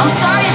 I'm sorry.